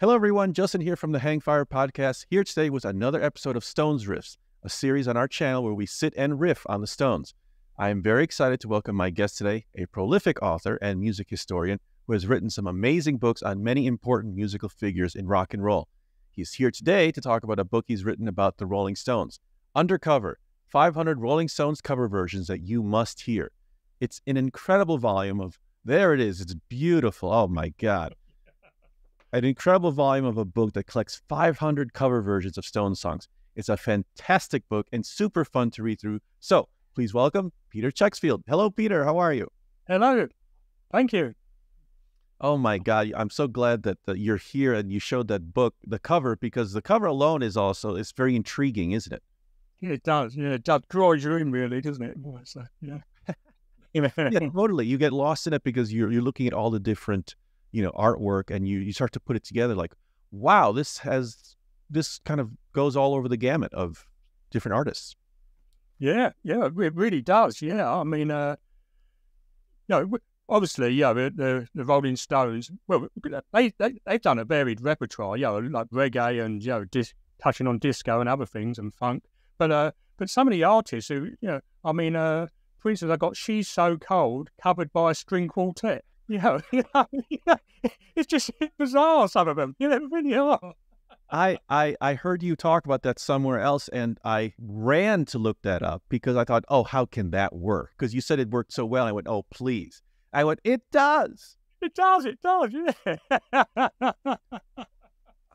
Hello, everyone. Justin here from the Hangfire Podcast. Here today with another episode of Stones Riffs, a series on our channel where we sit and riff on the Stones. I am very excited to welcome my guest today, a prolific author and music historian who has written some amazing books on many important musical figures in rock and roll. He's here today to talk about a book he's written about the Rolling Stones, Undercover 500 Rolling Stones cover versions that you must hear. It's an incredible volume of, there it is, it's beautiful. Oh my God an incredible volume of a book that collects 500 cover versions of Stone songs. It's a fantastic book and super fun to read through. So please welcome Peter Checksfield. Hello, Peter. How are you? Hello. Thank you. Oh my God, I'm so glad that, that you're here and you showed that book, the cover, because the cover alone is also it's very intriguing, isn't it? Yeah, it does. Yeah, it does draws you in, really, doesn't it? So, yeah. yeah, totally. You get lost in it because you're you're looking at all the different you know artwork and you you start to put it together like wow this has this kind of goes all over the gamut of different artists. Yeah yeah it really does yeah i mean uh know obviously yeah the the, the rolling stones well they, they they've done a varied repertoire you know like reggae and you know dis- touching on disco and other things and funk but uh but some of the artists who you know i mean uh for instance i got she's so cold covered by a string quartet you know, it's just bizarre. Some of them, you know, really are. I, I I heard you talk about that somewhere else, and I ran to look that up because I thought, oh, how can that work? Because you said it worked so well. I went, oh, please. I went, it does. It does. It does. Yeah.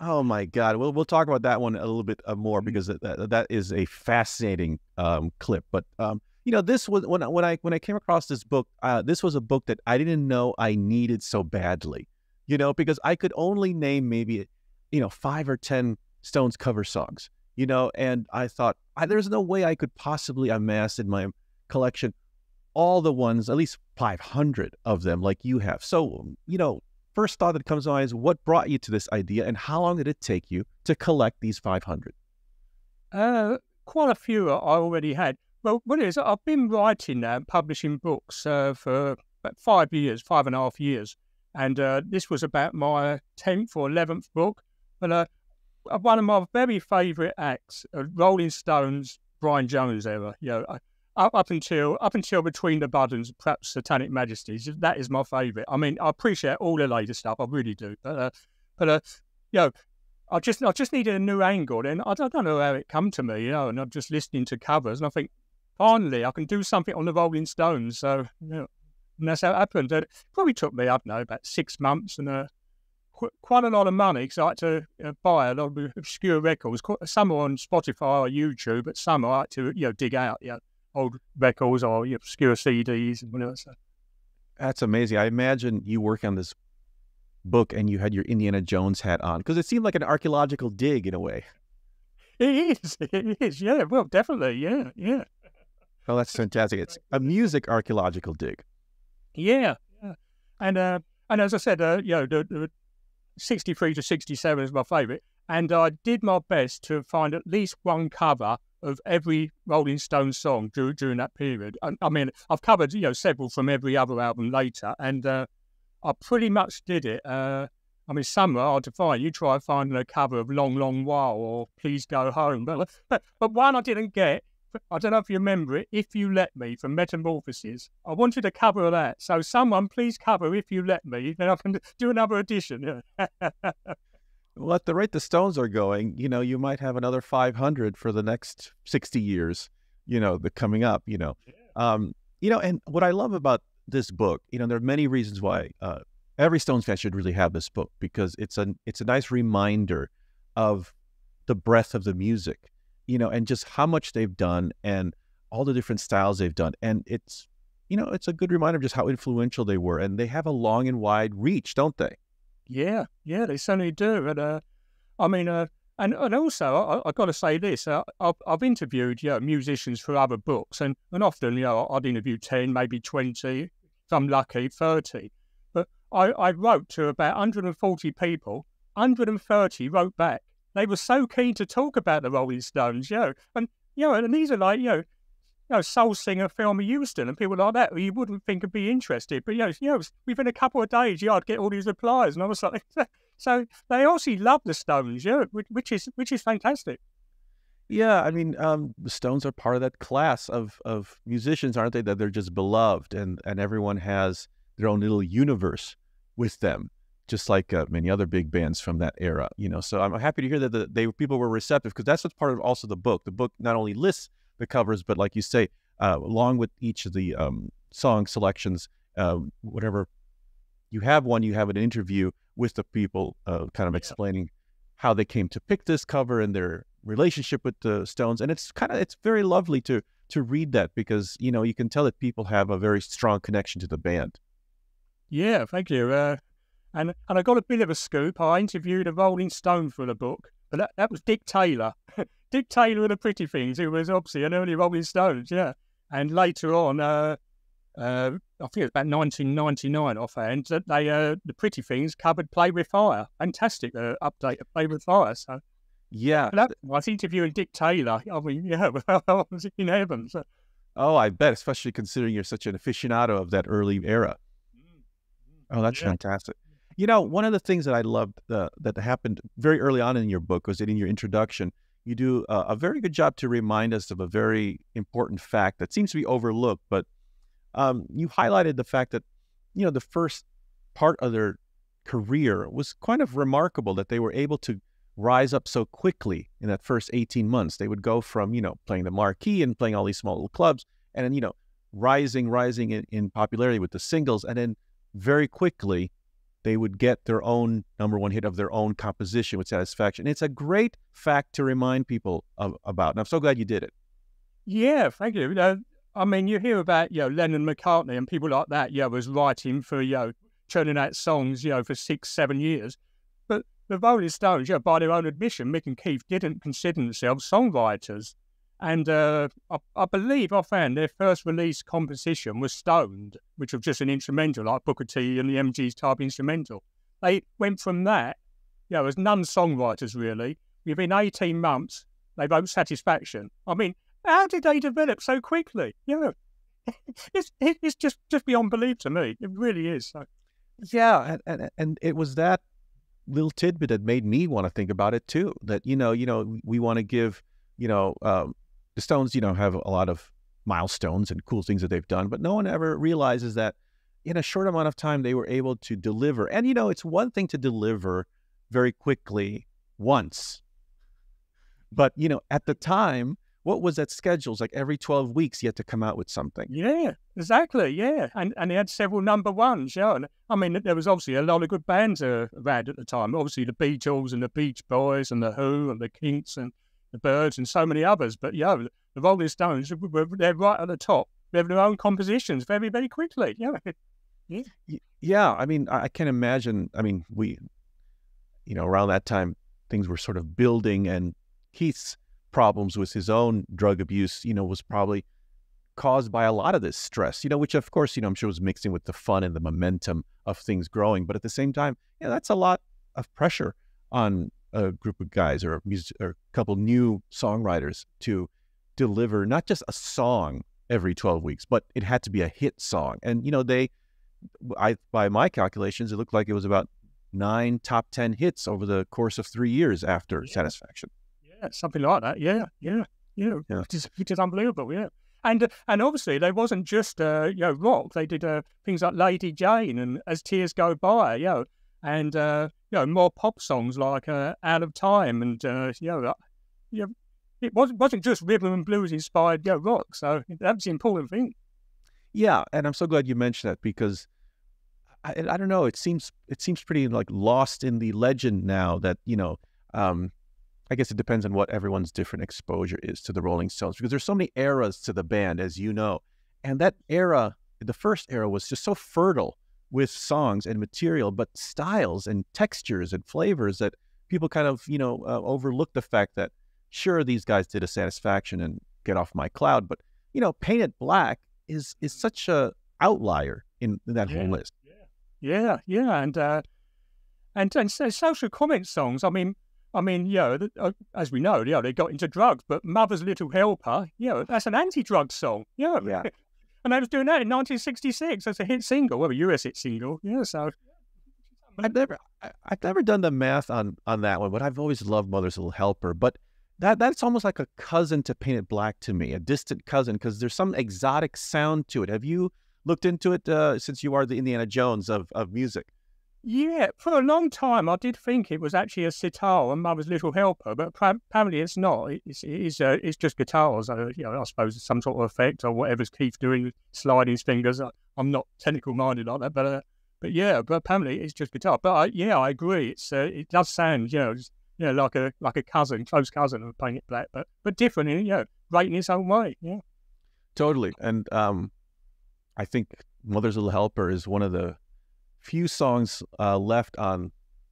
oh my God. We'll we'll talk about that one a little bit uh, more mm. because that that is a fascinating um, clip. But um, you know, this was when when I when I came across this book. Uh, this was a book that I didn't know I needed so badly. You know, because I could only name maybe, you know, five or ten Stones cover songs. You know, and I thought I, there's no way I could possibly amass in my collection all the ones, at least 500 of them, like you have. So, you know, first thought that comes to mind is what brought you to this idea, and how long did it take you to collect these 500? Uh, quite a few I already had. Well, what it is, I've been writing and publishing books uh, for about five years, five and a half years. And uh, this was about my 10th or 11th book. But uh, one of my very favourite acts, uh, Rolling Stones, Brian Jones era, you know, up, up until up until Between the Buttons, perhaps Satanic Majesties, that is my favourite. I mean, I appreciate all the later stuff, I really do. But, uh, but uh, you know, I just I just needed a new angle, and I don't, I don't know how it come to me, you know. And I'm just listening to covers, and I think, finally, I can do something on the Rolling Stones. So, you know, and that's how it happened. It probably took me, I don't know, about six months and uh, qu- quite a lot of money because I had to uh, buy a lot of obscure records. Some are on Spotify or YouTube, but some I had to, you know, dig out, you know, old records or you know, obscure CDs and whatever. So. That's amazing. I imagine you work on this book and you had your Indiana Jones hat on because it seemed like an archaeological dig in a way. It is. It is. Yeah. Well, definitely. Yeah. Yeah. Oh, that's fantastic. It's a music archaeological dig. Yeah, yeah. And uh, and as I said, uh, you know, the, the 63 to 67 is my favourite. And I did my best to find at least one cover of every Rolling Stones song during, during that period. I, I, mean, I've covered, you know, several from every other album later. And uh, I pretty much did it. Uh, I mean, some are hard to find. You try finding a cover of Long, Long While or Please Go Home. But, but, but one I didn't get I don't know if you remember it, If You Let Me from Metamorphosis. I wanted to cover of that. So someone please cover If You Let Me, then I can do another edition. well, at the rate the Stones are going, you know, you might have another 500 for the next 60 years, you know, the coming up, you know. Yeah. Um, you know, and what I love about this book, you know, there are many reasons why uh, every Stones fan should really have this book because it's a it's a nice reminder of the breadth of the music you know, and just how much they've done and all the different styles they've done. And it's, you know, it's a good reminder of just how influential they were. And they have a long and wide reach, don't they? Yeah, yeah, they certainly do. And uh, I mean, uh, and and also I, have got to say this: uh, I've, I've interviewed you know, musicians for other books, and and often you know I'd interview ten, maybe twenty, if I'm lucky, thirty. But I, I wrote to about 140 people. 130 wrote back they were so keen to talk about the Rolling Stones, you know, and you know, and these are like you know, you know, soul singer Thelma Houston and people like that who you wouldn't think would be interested. But you know, you know, within a couple of days, yeah, I'd get all these replies, and I was like, so they obviously love the Stones, yeah, which, which is which is fantastic. Yeah, I mean, um, the Stones are part of that class of of musicians, aren't they? That they're just beloved, and and everyone has their own little universe with them, just like uh, many other big bands from that era. You know, so I'm happy to hear that the, they people were receptive because that's what's part of also the book. The book not only lists the covers, but like you say, uh, along with each of the um, song selections, uh, whatever you have one, you have an interview with the people, uh, kind of Yeah. explaining how they came to pick this cover and their relationship with the Stones, and it's kind of it's very lovely to to read that because you know you can tell that people have a very strong connection to the band. Yeah, thank you. Uh, and and I got a bit of a scoop. I interviewed a Rolling Stone for the book, but that, that was Dick Taylor. Dick Taylor and the Pretty Things, who was obviously an early Rolling Stones, yeah. And later on, uh, uh, I think it was about 1999 offhand, that they uh, the Pretty Things covered Play with Fire. Fantastic uh, update of Play with Fire. So Yeah. that, I was interviewing Dick Taylor. I mean, yeah, I was in heaven. So. Oh, I bet, especially considering you're such an aficionado of that early era. Oh, that's Yeah. fantastic. You know, one of the things that I loved uh, that happened very early on in your book was that in your introduction, you do a, a very good job to remind us of a very important fact that seems to be overlooked. But um, you highlighted the fact that, you know, the first part of their career was kind of remarkable that they were able to rise up so quickly in that first 18 months. They would go from, you know, playing the marquee and playing all these small little clubs and then, you know, rising, rising in, in popularity with the singles. And then very quickly, they would get their own number one hit of their own composition with satisfaction. It's a great fact to remind people of, about. And I'm so glad you did it. Yeah, thank you. Uh, I mean, you hear about you know Lennon, McCartney, and people like that. Yeah, was writing for you know churning out songs you know for six, seven years. But the Rolling Stones, yeah, by their own admission, Mick and Keith didn't consider themselves songwriters. And uh, I, I believe offhand their first release composition was Stoned, which was just an instrumental like Booker T and the MGs type instrumental. They went from that, you know, as non-songwriters really. Within 18 months, they wrote Satisfaction. I mean, how did they develop so quickly? You know, it's it's just just beyond belief to me. It really is. So, Yeah, and, and and it was that little tidbit that made me want to think about it too. That you know, you know, we want to give, you know, um, the Stones, you know, have a lot of milestones and cool things that they've done, but no one ever realizes that in a short amount of time they were able to deliver. And you know, it's one thing to deliver very quickly once, but you know, at the time, what was that schedules like every twelve weeks you had to come out with something. yeah, exactly. Yeah, and and they had several number ones. Yeah, and I mean there was obviously a lot of good bands uh, around at the time. Obviously the Beatles and the Beach Boys and the Who and the Kinks and the Byrds and so many others. But yeah, the Rolling Stones were they're right at the top. They have their own compositions very very quickly. Yeah, Y- Yeah, I mean, I I can imagine. I mean, we, you know, around that time, things were sort of building, and Keith's problems with his own drug abuse, you know, was probably caused by a lot of this stress, you know, which of course, you know, I'm sure was mixing with the fun and the momentum of things growing. But at the same time, yeah, that's a lot of pressure on a group of guys or a, mus- or a couple new songwriters to deliver not just a song every 12 weeks, but it had to be a hit song. And, you know, they, I by my calculations, it looked like it was about nine top ten hits over the course of three years after Yeah. Satisfaction. Yeah, something like that. Yeah, yeah, yeah. Yeah. Which is which is unbelievable. Yeah, and uh, and obviously they wasn't just uh, you know rock. They did uh, things like Lady Jane and As Tears Go By. You know, and uh, you know more pop songs like uh, Out of Time and uh, you know, you know, it wasn't wasn't just rhythm and blues inspired you know, rock. So that's the important thing. Yeah, and I'm so glad you mentioned that because I, I don't know. It seems it seems pretty like lost in the legend now that you know. Um, I guess it depends on what everyone's different exposure is to the Rolling Stones because there's so many eras to the band, as you know, and that era, the first era, was just so fertile with songs and material, but styles and textures and flavors that people kind of you know uh, overlook the fact that sure these guys did a Satisfaction and Get Off My Cloud, but you know, Paint It Black is is such a outlier in, in that Yeah. whole list. Yeah, yeah, and uh, and and so social comment songs. I mean, I mean, you know, uh, as we know, you know, they got into drugs, but "Mother's Little Helper," you know, that's an anti-drug song. Yeah, Yeah. and I was doing that in 1966 as a hit single, well, a US hit single. Yeah, so I've never, I've never done the math on on that one, but I've always loved Mother's Little Helper. But that that's almost like a cousin to Paint It Black to me, a distant cousin, because there's some exotic sound to it. Have you looked into it uh, since you are the Indiana Jones of of music? Yeah, for a long time I did think it was actually a sitar and Mother's Little Helper, but apparently it's not. It's it's, uh, it's just guitars. Uh, you know, I suppose some sort of effect or whatever's Keith doing, sliding his fingers. I'm not technical minded like that, but uh, but yeah, but apparently it's just guitar. But I, yeah, I agree. It's uh, it does sound you know just, you know like a like a cousin, close cousin of Paint It Black, but but different you know great in its own way. Yeah, totally. And um, I think Mother's Little Helper is one of the few songs uh, left on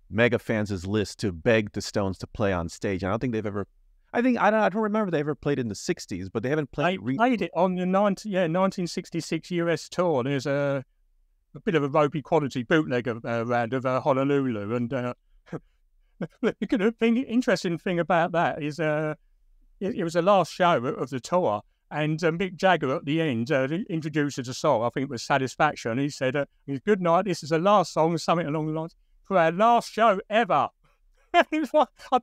mega fans' list to beg the Stones to play on stage. I don't think they've ever. I think I don't. I don't remember they ever played in the '60s, but they haven't played. They re- played it on the 19, yeah 1966 US tour. There's a a bit of a ropey quality bootleg uh, around of uh, Honolulu, and uh, the thing, interesting thing about that is uh, it, it was the last show of the tour, and uh, Mick Jagger at the end uh, introduced a song, I think it was Satisfaction. He said, uh, Good night, this is the last song, something along the lines, for our last show ever. I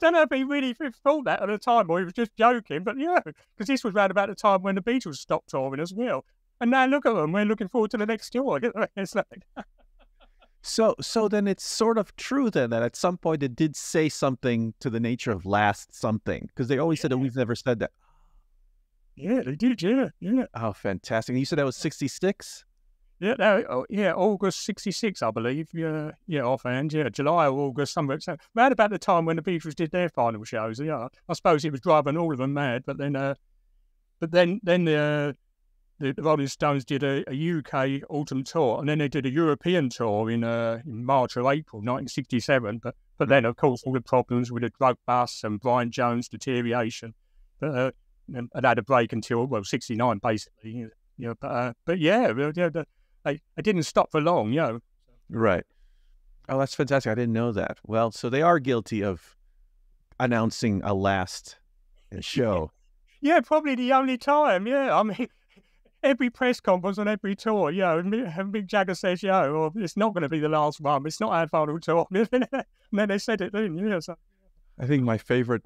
don't know if he really thought that at the time or he was just joking, but yeah, because this was around about the time when the Beatles stopped touring as well. And now look at them, we're looking forward to the next tour. It's like... so, so then it's sort of true then that at some point it did say something to the nature of last something because they always yeah. said that we've never said that. Yeah, they did. Yeah, yeah. Oh, fantastic! And you said that was '66. Yeah, no, oh, yeah, August '66, I believe. Yeah, yeah, offhand. Yeah, July or August, somewhere. So, around about the time when the Beatles did their final shows. Yeah, I suppose it was driving all of them mad. But then, uh, but then, then the, uh, the, the Rolling Stones did a, a, UK autumn tour, and then they did a European tour in, uh, in March or April 1967. But but then, of course, all the problems with the drug bust and Brian Jones' deterioration. But uh, and had a break until well sixty nine basically. You know, but uh, but yeah, yeah, I I didn't stop for long. You know. Right. Oh, that's fantastic. I didn't know that. Well, so they are guilty of announcing a last show. yeah, probably the only time. Yeah, I mean, every press conference on every tour, you know, and Mick Jagger says, "Yo, well, it's not going to be the last one. It's not our final tour." and then they said it, didn't you? So. I think my favorite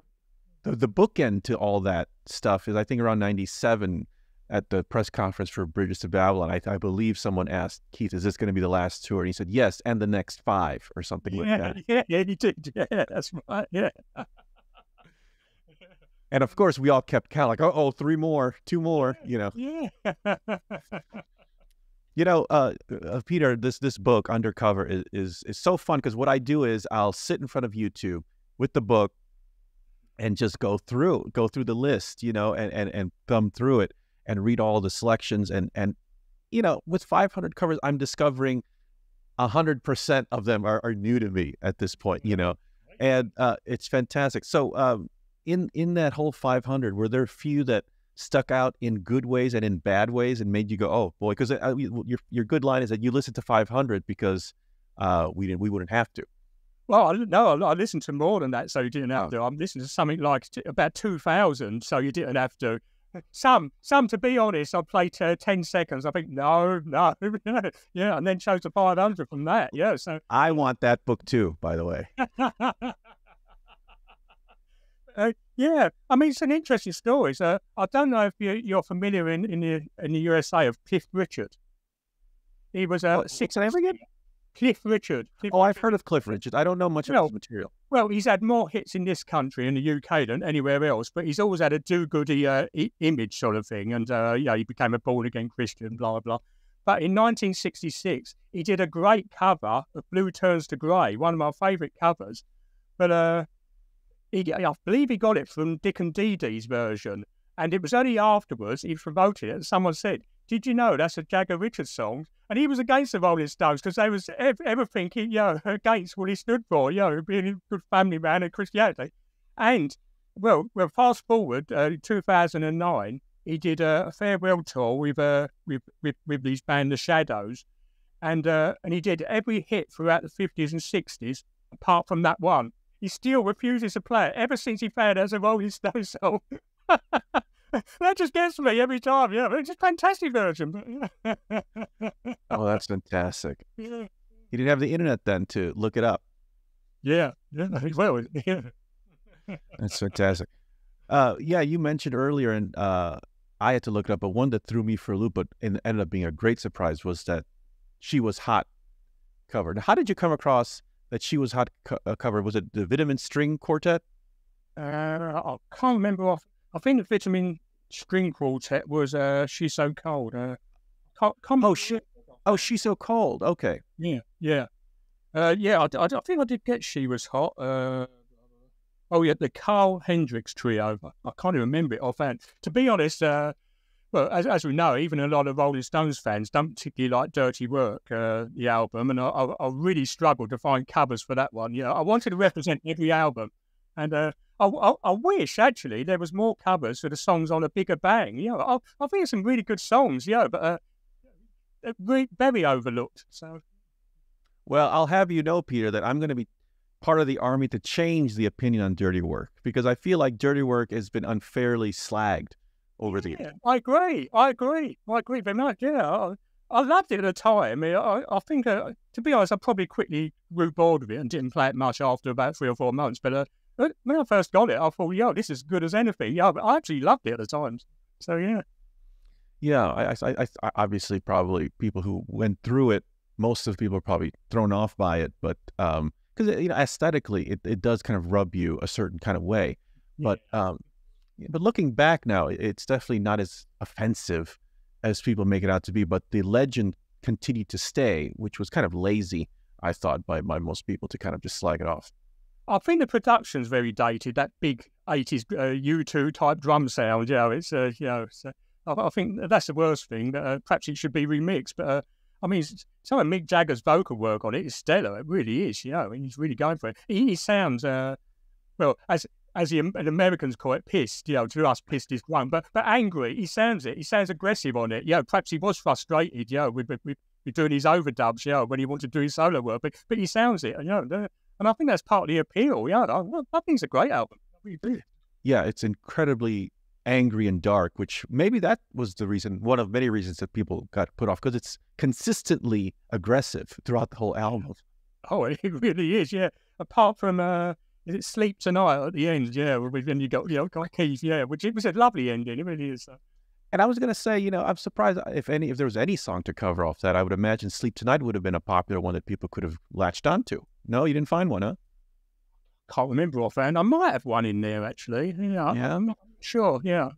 the, the bookend to all that stuff is I think around 97 at the press conference for Bridges to Babylon, I, I believe someone asked Keith, "Is this going to be the last tour?" And he said, "Yes, and the next five or something yeah, like that." Yeah, yeah, he did. Yeah, that's right. Yeah. and of course, we all kept count, like, "Oh, oh, three more, two more," you know. Yeah. you know, uh, uh, Peter, this this book Undercover is is, is so fun because what I do is I'll sit in front of YouTube with the book and just go through go through the list you know and and, and thumb through it and read all the selections and and you know with 500 covers i'm discovering 100% of them are, are new to me at this point you know and uh, it's fantastic. So um, in in that whole 500 were there a few that stuck out in good ways and in bad ways and made you go oh boy because uh, your, your good line is that you listen to 500 because uh, we didn't we wouldn't have to well, I, no, I listened to more than that, so you didn't have oh. to. I'm listening to something like about 2000, so you didn't have to. Some, some, to be honest, I played uh, 10 seconds. I think, no, no, yeah, and then chose the 500 from that. Yeah, so. I want that book too, by the way. uh, yeah, I mean, it's an interesting story. So I don't know if you, are familiar in, in, the, in the USA of Cliff Richard. He was a uh, six. What's again? Cliff Richard. Cliff oh, I've heard of Cliff Richard. I don't know much well, of his material. Well, he's had more hits in this country in the UK than anywhere else, but he's always had a do-goody uh, image sort of thing, and uh, yeah, he became a born-again Christian, blah blah. But in 1966, he did a great cover of Blue Turns to Grey, one of my favourite covers. But uh, he, I believe he got it from Dick and Dee Dee's version, and it was only afterwards he promoted it, and someone said, "Did you know that's a Jagger Richards song?" And he was against the Rolling Stones because they was everything, you know, against what he stood for, you know, being a good family man and Christianity. And, well, well fast forward, uh, 2009, he did a, farewell tour with, uh, with, with, with his band, The Shadows. And, uh, and he did every hit throughout the 50s and 60s, apart from that one. He still refuses to play it ever since he found out as a Rolling Stones song. that just gets me every time. Yeah, it's a fantastic version. oh, that's fantastic. Yeah. You didn't have the internet then to look it up. Yeah, yeah, well, yeah. That's fantastic. Uh, yeah, you mentioned earlier, and uh, I had to look it up, but one that threw me for a loop, but it ended up being a great surprise was that she was hot covered. How did you come across that she was hot co- uh, covered? Was it the Vitamin String Quartet? Uh, I can't remember. Off. I think the Vitamin String Quartet was uh, "She's So Cold." Uh, can't, can't oh, she, oh, she's so cold. Okay. Yeah, yeah, uh, yeah. I, I, I, think I did get "She Was Hot." Uh, oh yeah, the Carl Hendricks trio. I can't even remember it offhand. To be honest, uh, well, as, as, we know, even a lot of Rolling Stones fans don't particularly like Dirty Work, uh, the album, and I, I, I, really struggled to find covers for that one. You know, I wanted to represent every album, and uh, I, I, wish actually there was more covers for the songs on a bigger bang. You know, I, I think some really good songs, yeah, but uh, very overlooked. So, well, I'll have you know, Peter, that I'm going to be part of the army to change the opinion on dirty work because I feel like dirty work has been unfairly slagged over the years. I agree. I agree. I agree very much. Yeah. I, I loved it at the time. I, I, I think, uh, to be honest, I probably quickly grew bored of it and didn't play it much after about three or four months. But uh, when I first got it, I thought, yo, this is good as anything. Yeah, I actually loved it at the time. So, yeah. Yeah, I, I, I, obviously probably people who went through it, most of the people are probably thrown off by it, but um, because you know aesthetically it, it does kind of rub you a certain kind of way, but um, but looking back now, it's definitely not as offensive as people make it out to be. But the legend continued to stay, which was kind of lazy, I thought, by, by most people to kind of just slag it off. I think the production's very dated. That big '80s uh, U2 type drum sound, you know, it's uh, you know, it's, uh, I, I, think that's the worst thing. That uh, perhaps it should be remixed. But uh, I mean, some of Mick Jagger's vocal work on it is stellar. It really is. You know, mean, he's really going for it. He, he sounds uh, well as as the, the, Americans call it, pissed. You know, to us, pissed is one, but but angry. He sounds it. He sounds aggressive on it. You know, perhaps he was frustrated. You know, with, with, with doing his overdubs. You know, when he wanted to do his solo work, but but he sounds it. You know, and I think that's part of the appeal. Yeah, I, I think it's a great album. Yeah, it's incredibly angry and dark, which maybe that was the reason, one of many reasons that people got put off because it's consistently aggressive throughout the whole album. Oh, it really is. Yeah. Apart from uh, is it Sleep Tonight at the end? Yeah, when you got you know got Keith, yeah, which it was a lovely ending. It really is. And I was gonna say, you know, I'm surprised if any if there was any song to cover off that. I would imagine Sleep Tonight would have been a popular one that people could have latched onto. No, you didn't find one, huh? Can't remember offhand. I might have one in there actually. Yeah, yeah. I'm not sure. Yeah.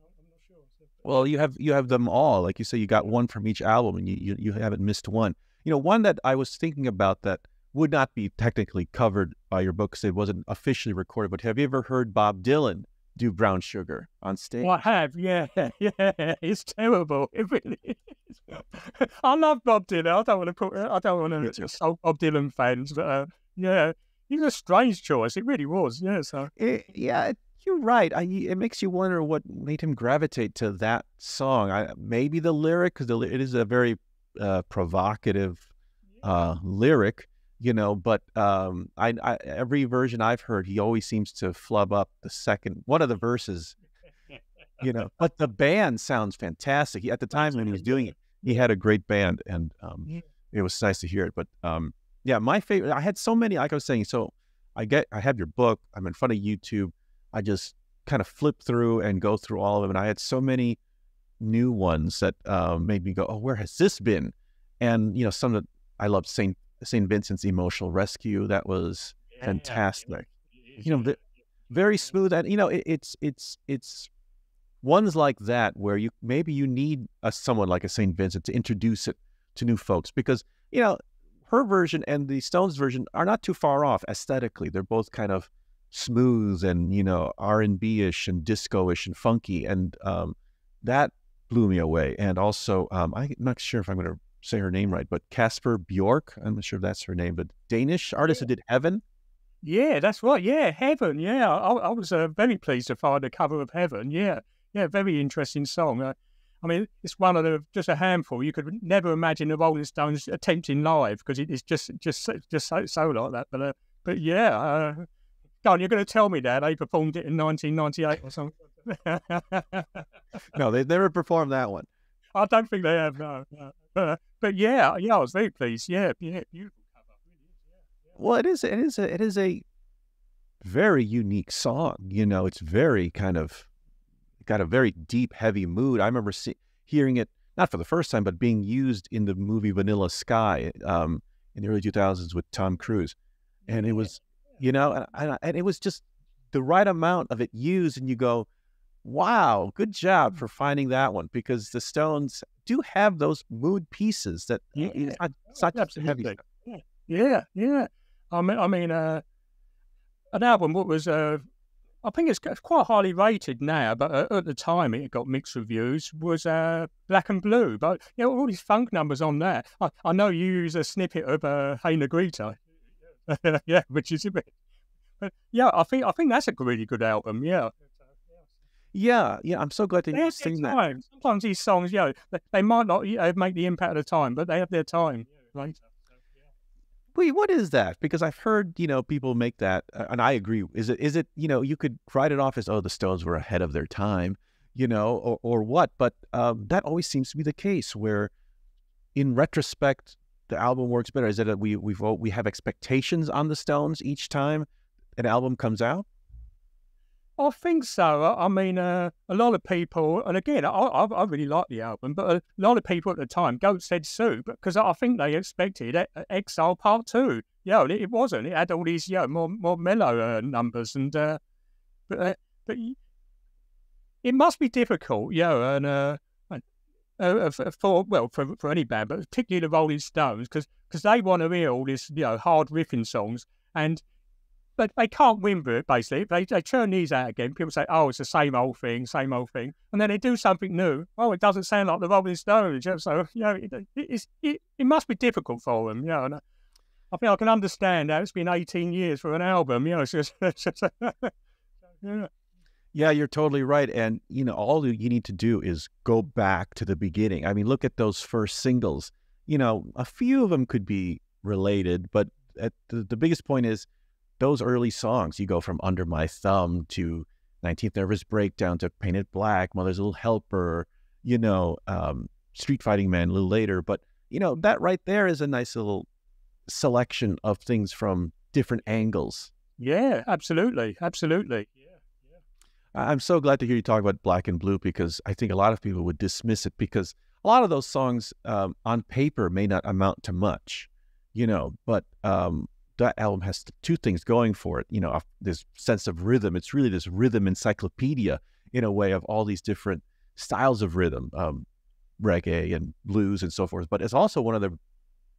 Well, you have you have them all. Like you say, you got one from each album, and you, you you haven't missed one. You know, one that I was thinking about that would not be technically covered by your book because it wasn't officially recorded. But have you ever heard Bob Dylan do Brown Sugar on stage? Well, I have, yeah, yeah. It's terrible. It really is. I love Bob Dylan. I don't want to put. I don't want to insult Bob Dylan fans, but uh, yeah, he's a strange choice. It really was. Yeah. So it, yeah, you're right. I, it makes you wonder what made him gravitate to that song. I, maybe the lyric, because it is a very uh, provocative uh, lyric you know but um I, I, every version i've heard he always seems to flub up the second one of the verses you know but the band sounds fantastic he, at the time when he was doing it he had a great band and um it was nice to hear it but um yeah my favorite i had so many like i was saying so i get i have your book i'm in front of youtube i just kind of flip through and go through all of them and i had so many new ones that um, made me go oh where has this been and you know some the, i love saint St. Vincent's Emotional Rescue. That was yeah, fantastic. Yeah. You know, the, very smooth, and you know, it, it's it's it's ones like that where you maybe you need a someone like a St. Vincent to introduce it to new folks because you know her version and the Stones version are not too far off aesthetically. They're both kind of smooth and you know R and B ish and disco ish and funky, and um, that blew me away. And also, um, I'm not sure if I'm going to say her name right, but Casper Bjork. I'm not sure if that's her name, but Danish artist yeah. who did Heaven. Yeah, that's right. Yeah, Heaven. Yeah, I, I was uh, very pleased to find a cover of Heaven. Yeah, yeah, very interesting song. Uh, I mean, it's one of the just a handful. You could never imagine the Rolling Stones attempting live because it is just just just so, so like that. But uh, but yeah, uh, on, you're going to tell me that they performed it in 1998 or something? no, they never performed that one. I don't think they have. No, no. But, but yeah, yeah, I was very pleased. Yeah, yeah, beautiful cover. Well, it is. It is. A, it is a very unique song. You know, it's very kind of got a very deep, heavy mood. I remember see, hearing it not for the first time, but being used in the movie Vanilla Sky um, in the early 2000s with Tom Cruise, and it was, you know, and, and it was just the right amount of it used, and you go, wow, good job mm. for finding that one because the Stones do have those mood pieces that yeah. it's not, it's not just heavy stuff. Yeah. yeah, yeah. I mean, I mean, uh, an album what was, uh, I think it's quite highly rated now, but uh, at the time it got mixed reviews. Was uh, Black and Blue, but you know all these funk numbers on there. I, I know you use a snippet of uh, Hey Negrita, yeah, which is a bit. But yeah, I think I think that's a really good album. Yeah. Yeah, yeah, I'm so glad to you sing that. Sometimes these songs, you know, they, they might not you know, make the impact of the time, but they have their time later. Wait, what is that? Because I've heard you know people make that, uh, and I agree. Is it is it you know you could write it off as oh the Stones were ahead of their time, you know, or or what? But um, that always seems to be the case where, in retrospect, the album works better. Is it that we we've we have expectations on the Stones each time an album comes out? I think so. I mean, uh, a lot of people, and again, I, I, I, really like the album, but a lot of people at the time, Goats Head Soup, because I think they expected Exile Part 2. Yeah, it, it wasn't. It had all these, yeah, more more mellow uh, numbers, and uh, but uh, but it must be difficult, yeah, and uh, uh, for well for for any band, but particularly the Rolling Stones, because because they want to hear all this, you know, hard riffing songs, and but they can't win with it, basically. They, they turn these out again. People say, oh, it's the same old thing, same old thing. And then they do something new. Oh, it doesn't sound like the Rolling Stones. So, you know, it, it, it, it must be difficult for them, you know. And I think I can understand that. It's been 18 years for an album, you know. It's just, it's just yeah. Yeah, you're totally right. And, you know, all you need to do is go back to the beginning. I mean, look at those first singles. You know, a few of them could be related, but the, the biggest point is those early songs, you go from Under My Thumb to 19th Nervous Breakdown to Paint It Black, Mother's Little Helper, you know, um, Street Fighting Man a little later. But, you know, that right there is a nice little selection of things from different angles. Yeah, absolutely. Absolutely. Yeah, yeah. I'm so glad to hear you talk about Black and Blue because I think a lot of people would dismiss it because a lot of those songs um, on paper may not amount to much, you know, but um, that album has two things going for it. You know, this sense of rhythm. It's really this rhythm encyclopedia in a way of all these different styles of rhythm, um, reggae and blues and so forth. But it's also one of the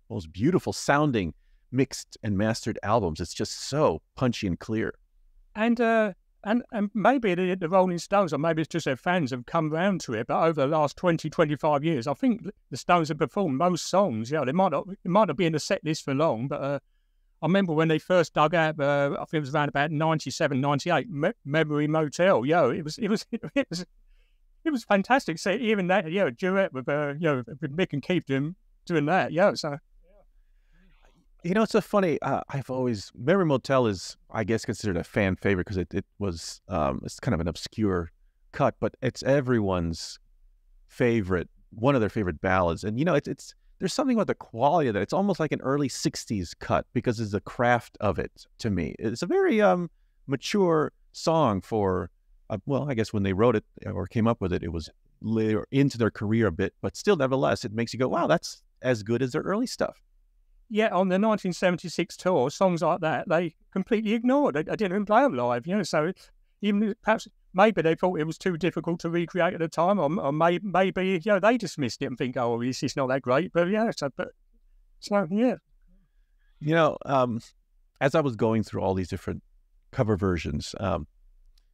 most beautiful sounding mixed and mastered albums. It's just so punchy and clear. And uh, and and maybe the, the Rolling Stones, or maybe it's just their fans have come round to it. But over the last 20, 25 years, I think the Stones have performed most songs. Yeah, they might not it might not be in the set list for long, but uh, I remember when they first dug out, uh, I think it was around about 97, 98, Me- Memory Motel. Yo, it was, it was, it was, it was fantastic. So even that, yeah, duet with, uh, you know, with Mick and Keith doing, doing that. Yeah, so. You know, it's so funny. Uh, I've always Memory Motel is, I guess, considered a fan favorite because it, it was um, it's kind of an obscure cut, but it's everyone's favorite, one of their favorite ballads. And you know, it's it's there's something about the quality of that. It's almost like an early 60s cut because it's the craft of it to me. It's a very um, mature song for, uh, well, I guess when they wrote it or came up with it, it was later into their career a bit, but still, nevertheless, it makes you go, wow, that's as good as their early stuff. Yeah, on the 1976 tour, songs like that, they completely ignored. I, I didn't even play them live, you know, so even perhaps maybe they thought it was too difficult to recreate at the time, or, or may, maybe you know they dismissed it and think, oh, this is not that great. But yeah, so but so yeah. You know, um, as I was going through all these different cover versions um,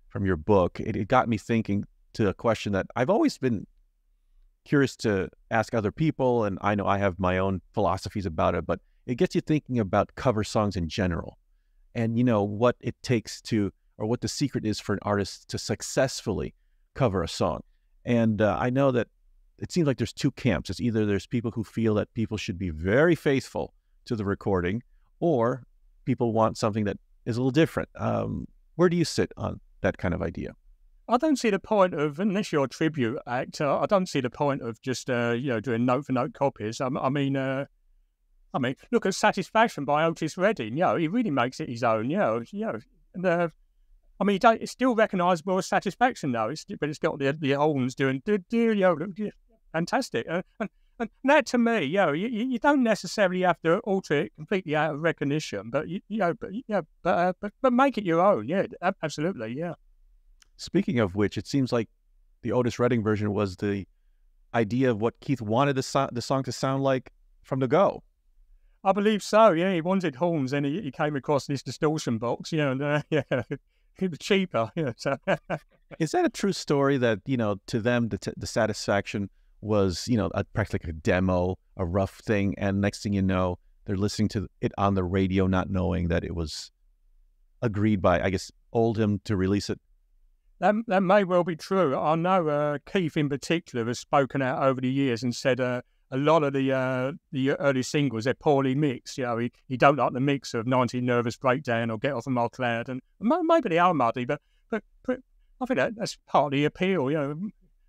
from your book, it, it got me thinking to a question that I've always been curious to ask other people, and I know I have my own philosophies about it, but it gets you thinking about cover songs in general, and you know what it takes to or what the secret is for an artist to successfully cover a song. And uh, I know that it seems like there's two camps. It's either there's people who feel that people should be very faithful to the recording, or people want something that is a little different. Um, where do you sit on that kind of idea? I don't see the point of, unless you're a tribute actor, I don't see the point of just, uh, you know, doing note for note copies. I, I mean, uh, I mean, look at Satisfaction by Otis Redding. You know, he really makes it his own. You know, you know, uh, I mean, it's still recognisable as Satisfaction though. It's, but it's got the the horns doing do do you know, fantastic. Uh, and, and that to me, you know, you, you don't necessarily have to alter it completely out of recognition, but you, you know, but yeah, but, uh, but but make it your own. Yeah, absolutely. Yeah. Speaking of which, it seems like the Otis Redding version was the idea of what Keith wanted the, so- the song to sound like from the go. I believe so. Yeah, he wanted horns, and he, he came across this distortion box. You know, and, uh, yeah, it was cheaper. So. Is that a true story that you know to them the, t- the satisfaction was you know a, practically like a demo, a rough thing, and next thing you know they're listening to it on the radio, not knowing that it was agreed by I guess Oldham to release it. That that may well be true. I know uh, Keith in particular has spoken out over the years and said. Uh, a lot of the uh, the early singles they're poorly mixed. You know, he, he don't like the mix of 19 Nervous Breakdown or Get Off of My Cloud, and maybe they are muddy, but but, but I think that, that's part of the appeal. You know,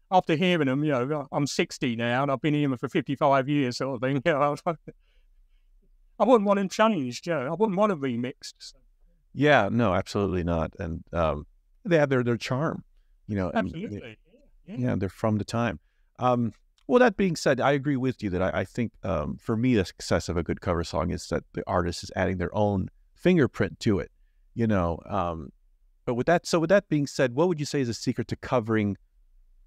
after hearing them, you know, I'm 60 now and I've been hearing them for 55 years, sort of thing. You know, I wouldn't want them changed. You know, I wouldn't want them remixed. So. Yeah, no, absolutely not. And um, they have their their charm. You know, absolutely. And, yeah, yeah. yeah, they're from the time. Um, well, that being said, I agree with you that I, I think um, for me, the success of a good cover song is that the artist is adding their own fingerprint to it, you know. Um, but with that, so with that being said, what would you say is the secret to covering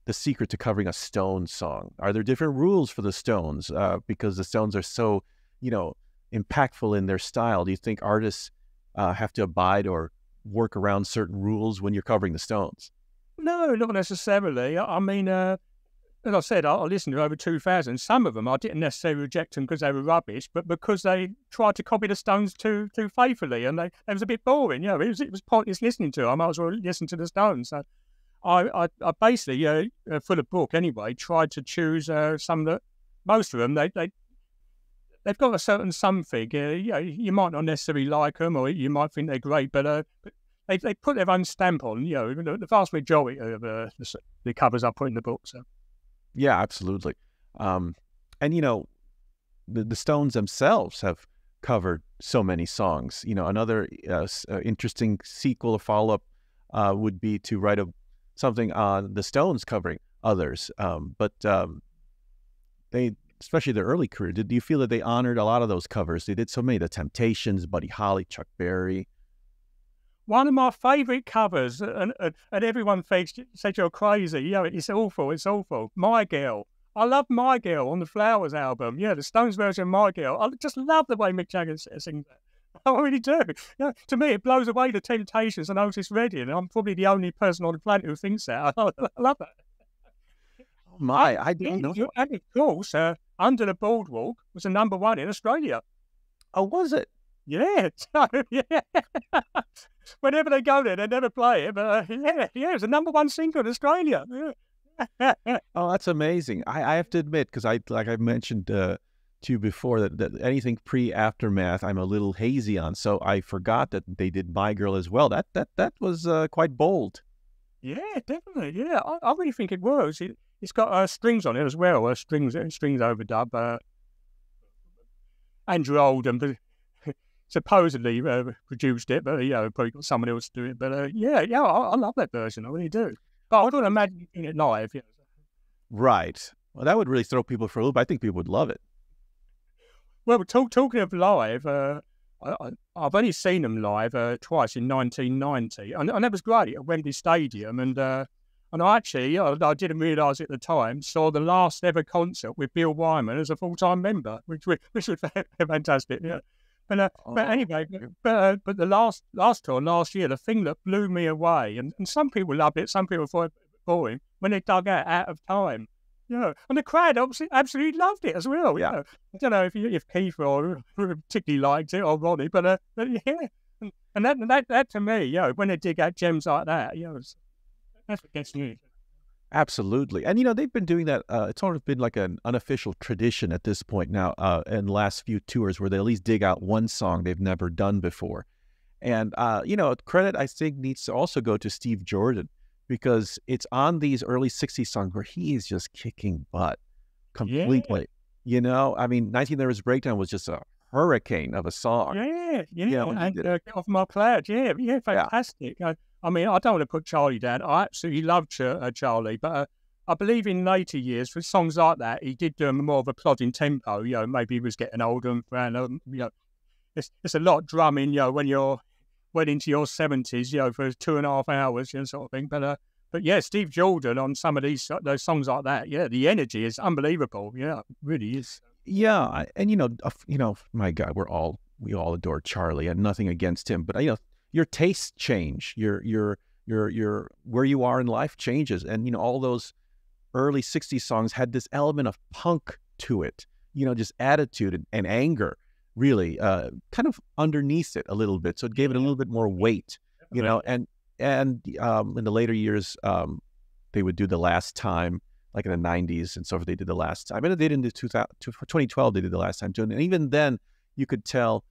the secret to covering a Stones song? Are there different rules for the Stones uh, because the Stones are so, you know, impactful in their style? Do you think artists uh, have to abide or work around certain rules when you're covering the Stones? No, not necessarily. I mean, uh, as I said, I, I listened to over 2,000. Some of them I didn't necessarily reject them because they were rubbish, but because they tried to copy the Stones too too faithfully, and they it was a bit boring. You know, it was it was pointless listening to. Them. I might as well listen to the Stones. So I I, I basically, uh, for the book anyway, tried to choose uh, some that most of them they they. They've got a certain something. Uh, you, know, you might not necessarily like them, or you might think they're great, but, uh, they they put their own stamp on. You know, the, the vast majority of uh, the, the covers I put in the book. So yeah, absolutely. Um, and you know, the, the Stones themselves have covered so many songs. You know, another uh, uh, interesting sequel or follow up uh, would be to write a something on the Stones covering others. Um, but um, they, especially their early career, did you feel that they honored a lot of those covers? They did so many: The Temptations, Buddy Holly, Chuck Berry one of my favourite covers, and, and, and everyone thinks said you're crazy. You know, it's awful. It's awful. My Girl. I love My Girl on the Flowers album. Yeah, the Stones version of My Girl. I just love the way Mick Jagger sings that. I really do. Yeah, to me, it blows away the Temptations and Otis Redding. I'm probably the only person on the planet who thinks that. I, love that. Oh my, I didn't know. And of course, uh, Under the Boardwalk was a number one in Australia. Oh, was it? Yeah, so, yeah. Whenever they go there, they never play it. But uh, yeah, yeah, it's the number one single in Australia. Yeah. oh, that's amazing. I, I have to admit, because I like I mentioned uh, to you before that, that anything pre aftermath, I'm a little hazy on. So I forgot that they did My Girl as well. That that that was uh, quite bold. Yeah, definitely. Yeah, I, I really think it was. It, has got uh, strings on it as well. Uh, strings strings overdub. Uh, Andrew Oldham, supposedly uh, produced it, but you know, probably got someone else to do it. But uh, yeah, yeah, I, I, love that version. I really do. But I don't imagine it live. You know. Right. Well, that would really throw people for a loop. I think people would love it. Well, talk, talking of live, uh, I, have only seen them live uh, twice in 1990, and, and, that was great at Wembley Stadium. And uh, and I actually, I, I didn't realise at the time, saw the last ever concert with Bill Wyman as a full time member, which, which was fantastic. Yeah. But, uh, oh, but anyway, but, uh, but the last last tour last year, the thing that blew me away, and, and some people loved it, some people thought it boring when they dug out out of time. You know, and the crowd obviously absolutely loved it as well. Yeah. You know? I don't know if you, if Keith or particularly liked it or Ronnie, but, uh, but yeah, and, and that, that that to me, you know, when they dig out gems like that, you know, that's what gets me. Absolutely. And, you know, they've been doing that. Uh, it's sort of been like an unofficial tradition at this point now uh, in the last few tours where they at least dig out one song they've never done before. And, uh, you know, credit I think needs to also go to Steve Jordan because it's on these early 60s songs where he is just kicking butt completely. Yeah. You know, I mean, 19 Nervous Breakdown was just a hurricane of a song. Yeah, yeah, Yeah, uh, Get Off My Cloud. Yeah, yeah, fantastic. I, I mean, I don't want to put Charlie down. I absolutely loved Ch- uh, Charlie, but uh, I believe in later years, for songs like that, he did do more of a plodding tempo. You know, maybe he was getting older and, and um, you know, it's, it's a lot drumming, you know, when you're well into your 70s, you know, for two and a half hours, you know, sort of thing. But, uh, but yeah, Steve Jordan on some of these uh, those songs like that, yeah, the energy is unbelievable. Yeah, really is. Yeah, and you know, you know, my God, we're all we all adore Charlie, and nothing against him, but you know, your tastes change, your your your your where you are in life changes, and you know, all those early '60s songs had this element of punk to it, you know, just attitude and, and anger, really, uh, kind of underneath it a little bit, so it gave it a little bit more weight, you know, and and um, in the later years, um, they would do the last time like in the 90s and so forth. They did the last time. And they did in the 2000, 2012, they did the last time too. And even then, you could tell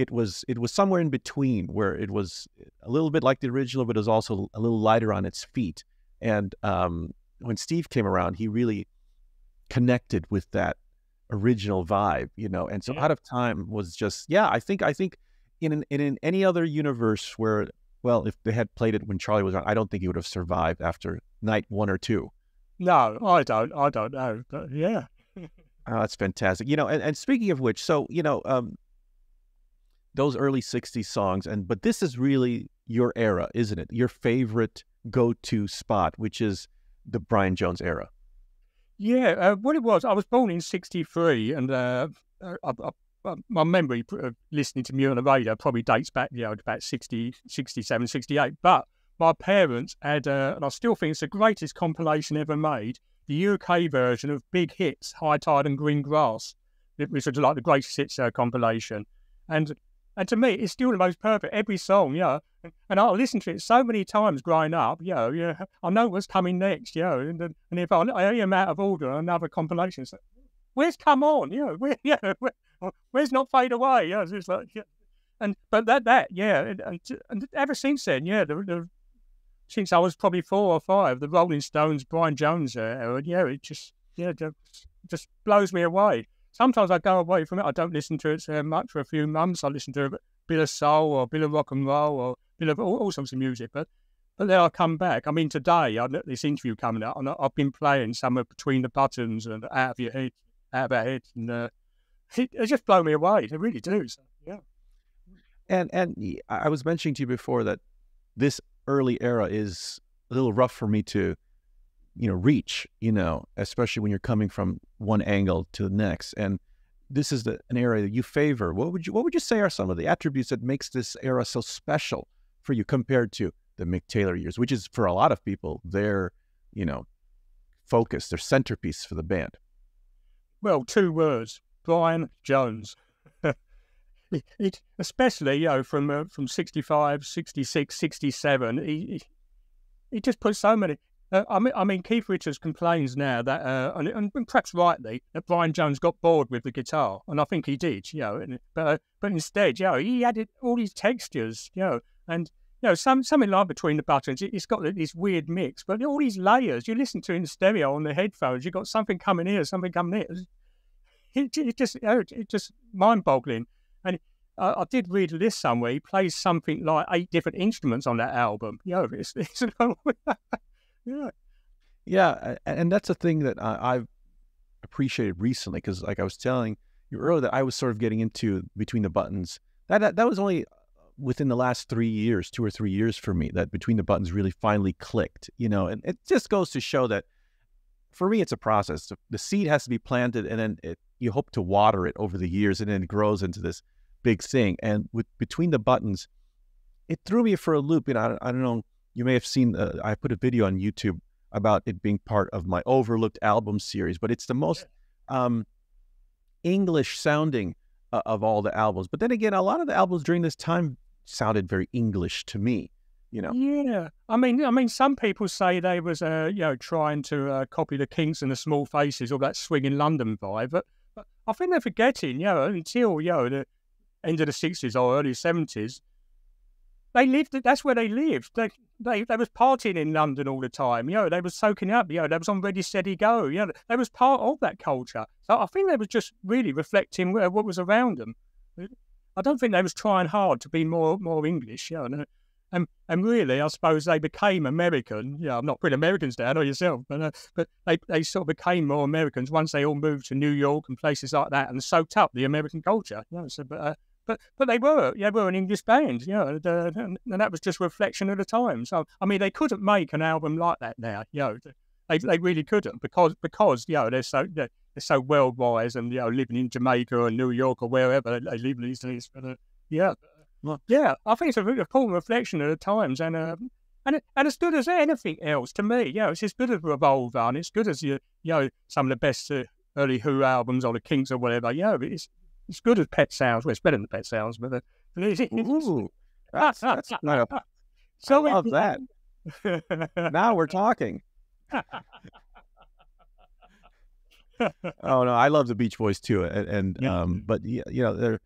it was it was somewhere in between where it was a little bit like the original, but it was also a little lighter on its feet. And um, when Steve came around, he really connected with that original vibe, you know. And so Yeah. Out of Time was just yeah. I think I think in an, in an, any other universe where well, if they had played it when Charlie was on, I don't think he would have survived after night one or two. No, I don't. I don't know. But yeah. Oh, that's fantastic. You know, and, and speaking of which, so you know, um, those early '60s songs, and but this is really your era, isn't it? Your favorite go-to spot, which is the Brian Jones era. Yeah, uh, what it was, I was born in '63, and uh, uh, I, I, I- my memory of listening to music on the radio probably dates back, you know, about 60, 67, 68. But my parents had, uh, and I still think it's the greatest compilation ever made, the UK version of Big Hits, High Tide and Green Grass, which was like the greatest hits uh, compilation. And and to me, it's still the most perfect. Every song, yeah. And I listened to it so many times growing up, know, yeah, I know what's coming next, know, and, and if I, I hear them out of order another compilation, like, where's Come On, know, where, yeah, where, where's Not Fade Away, yeah, it's like, yeah. and, but that, that, yeah, and, and, and ever since then, yeah, the, the, since I was probably four or five, the Rolling Stones, Brian Jones uh, era, yeah, it just, yeah, just, just blows me away. Sometimes I go away from it. I don't listen to it so much for a few months. I listen to a bit of soul or a bit of rock and roll or a bit of all, all sorts of music. But but then I come back. I mean, today I've got this interview coming out, and I've been playing somewhere between the buttons and out of your head, out of our head, and uh, it, it just blow me away. They really do. So, yeah. And and I I was mentioning to you before that this early era is a little rough for me to, you know, reach. You know, especially when you're coming from one angle to the next. And this is the, an era that you favor. What would you What would you say are some of the attributes that makes this era so special for you compared to the Mick Taylor years, which is for a lot of people their, you know, focus, their centerpiece for the band. Well, two words: Brian Jones. it, especially you know from uh, from 65, 66, 67, he, he, he just put so many. Uh, I mean, I mean, Keith Richards complains now that, uh, and, and perhaps rightly, that Brian Jones got bored with the guitar, and I think he did. You know, and, but uh, but instead, you know, he added all these textures, you know, and you know, some something like between the buttons, it, it's got this weird mix, but all these layers. You listen to in stereo on the headphones, you have got something coming here, something coming here. It, it just you know, it just mind boggling. And I, I did read a list somewhere. He plays something like eight different instruments on that album. You know, it's, it's yeah. Yeah, and that's a thing that I've appreciated recently because, like I was telling you earlier, that I was sort of getting into between the buttons. That that, that was only uh, within the last three years, two or three years for me, that between the buttons really finally clicked. You know, and it just goes to show that for me, it's a process. The- The seed has to be planted, and then it, you hope to water it over the years, and then it grows into this big thing. And with between the buttons, it threw me for a loop. You know, I, I don't know. You may have seen. Uh, I put a video on YouTube about it being part of my overlooked album series, but it's the most um, English sounding uh, of all the albums. But then again, a lot of the albums during this time sounded very English to me. You know, Yeah, I mean, I mean, some people say they was, uh, you know, trying to uh, copy the Kinks and the Small Faces or that swinging London vibe, but, but I think they're forgetting, you know, until you know the end of the sixties or early seventies, they lived. That's where they lived. They, they they was partying in London all the time. You know, they was soaking up. You know, they was on ready, steady, go. You know, they was part of that culture. So I think they was just really reflecting what was around them. I don't think they was trying hard to be more more English. You know, and and really, I suppose they became American. Yeah, I'm not putting Americans down or yourself, but uh, but they, they sort of became more Americans once they all moved to New York and places like that and soaked up the American culture. You know, so but uh, but but they were yeah, were an English band, you know, and, uh, and, that was just a reflection of the time. So I mean, they couldn't make an album like that now, you know. They, they really couldn't because because you know they're so they're, they're so worldwide and you know living in Jamaica or New York or wherever they live these days. But uh, yeah, yeah, I think it's a really cool reflection of the times, and uh, and and as good as anything else to me. Yeah, it's as good as Revolver, and it's good as you you know some of the best uh, early Who albums or the Kinks or whatever. Yeah, it's it's good as Pet Sounds. Well, it's better than Pet Sounds, but uh, it's, Ooh, that's, that's not so I love that. now we're talking. oh no, I love the Beach Boys too, and, and yeah. um, but you know,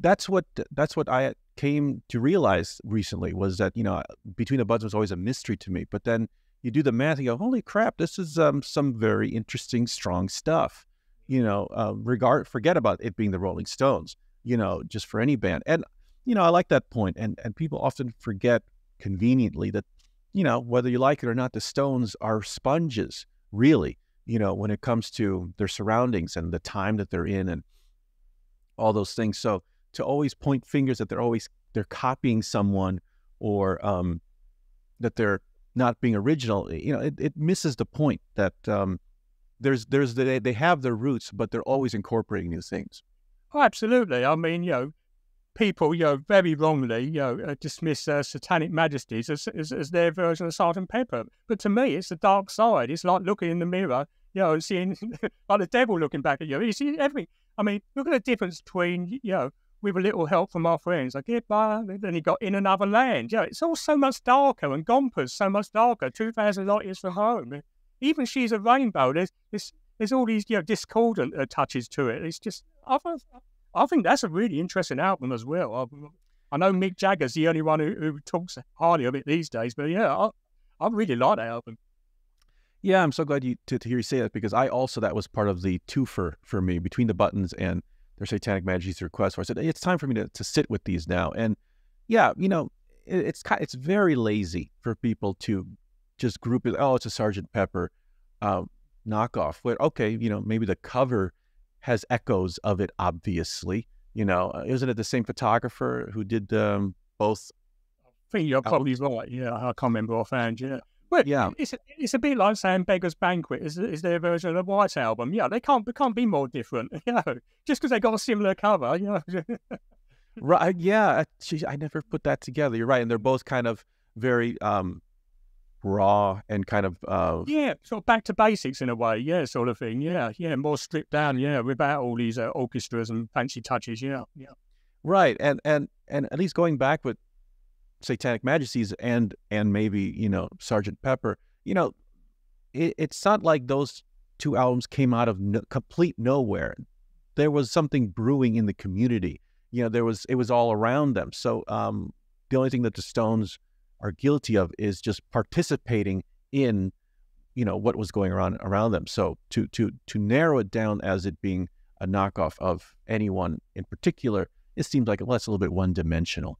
that's what that's what I came to realize recently was that you know between the buds was always a mystery to me but then you do the math and you go holy crap this is um, some very interesting strong stuff you know uh, regard forget about it being the rolling stones you know just for any band and you know i like that point and and people often forget conveniently that you know whether you like it or not the stones are sponges really you know when it comes to their surroundings and the time that they're in and all those things so to always point fingers that they're always they're copying someone or um, that they're not being original. You know, it, it misses the point that um, there's there's the, they have their roots, but they're always incorporating new things. Oh, absolutely. I mean, you know, people, you know, very wrongly, you know, uh, dismiss uh, Satanic Majesties as, as, as their version of Sergeant Pepper. But to me, it's the dark side. It's like looking in the mirror, you know, seeing like the devil looking back at you. You see everything. I mean, look at the difference between, you know, with a little help from our friends. I get by. Then he got in another land. Yeah, it's all so much darker, and Gomper's so much darker. 2,000 light years from home. Even She's a Rainbow, there's, there's, there's all these you know, discordant uh, touches to it. It's just, I, I think that's a really interesting album as well. I, I know Mick Jagger's the only one who, who, talks highly of it these days, but yeah, I, I really like that album. Yeah, I'm so glad you to, to hear you say that because I also that was part of the twofer for me between the buttons and their Satanic Majesties request for. I said it's time for me to, to sit with these now. And yeah, you know, it, it's it's very lazy for people to just group it. Oh, it's a Sergeant Pepper uh, knockoff. But okay, you know, maybe the cover has echoes of it. Obviously, you know, uh, isn't it the same photographer who did um, both? I think you're probably right. Yeah, I can't remember offhand. Yeah. Well, yeah, it's a, it's a bit like saying Beggars Banquet is, is their version of the White Album. Yeah, they can't they can't be more different. You know, just because they got a similar cover. You know. right? Yeah, geez, I never put that together. You're right, and they're both kind of very um, raw and kind of uh... yeah, sort of back to basics in a way. Yeah, sort of thing. Yeah, yeah, more stripped down. Yeah, without all these uh, orchestras and fancy touches. Yeah, yeah. Right, and and and at least going back with Satanic Majesties and and maybe you know Sergeant Pepper, you know, it, it's not like those two albums came out of no, complete nowhere. There was something brewing in the community. You know, there was it was all around them. So um, the only thing that the Stones are guilty of is just participating in you know what was going on around them. So to to to narrow it down as it being a knockoff of anyone in particular, it seems like well, that's a little bit one dimensional.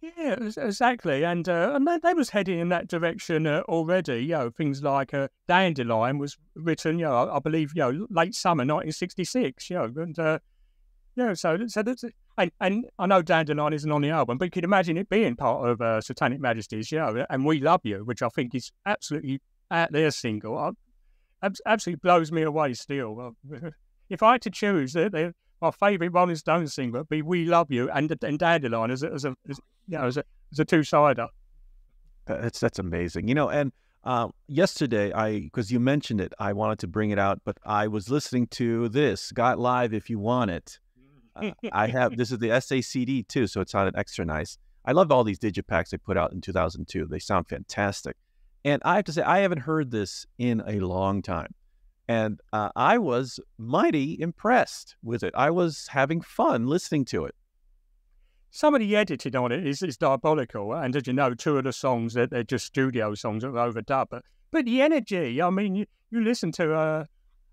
Yeah, exactly, and uh, and they, they, was heading in that direction uh, already. You know, things like uh, Dandelion was written, you know, I, I, believe, you know, late summer 1966. You know, and uh, know, so so that's and, and I know Dandelion isn't on the album, but you could imagine it being part of uh, Satanic Majesties, you know, and We Love You, which I think is absolutely out there single. I, absolutely blows me away still. If I had to choose, they my favourite Rolling Stones single would be "We Love You" and and Dandelion as a, as a as, you know as a as a two sider. That's that's amazing, you know. And uh, yesterday, I because you mentioned it, I wanted to bring it out, but I was listening to this "Got Live" if you want it. Uh, I have this is the SACD too, so it sounded extra nice. I love all these digipacks they put out in 2002. They sound fantastic, and I have to say I haven't heard this in a long time. And uh, I was mighty impressed with it. I was having fun listening to it. some of the editing on it is, is diabolical. And as you know, two of the songs that they're just studio songs that were overdubbed. But, but the energy, I mean, you, you listen to uh,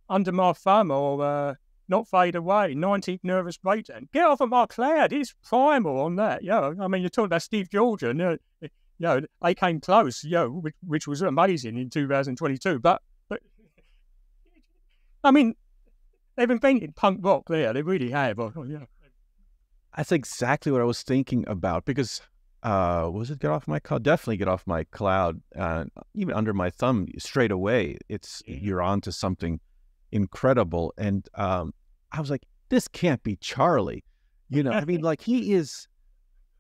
Under My Thumb or uh, Not Fade Away, 19th Nervous Breakdown. Get off of my cloud. It's primal on that. You know, I mean, you're talking about Steve Jordan. You you know, they came close, you know, which, which was amazing in 2022. But, but I mean, they've invented punk rock there. They really have. Oh, yeah. That's exactly what I was thinking about because uh, was it get off my cloud? Definitely get off my cloud. Uh, even under my thumb, straight away, it's you're on to something incredible. And um, I was like, this can't be Charlie. You know, I mean, like he is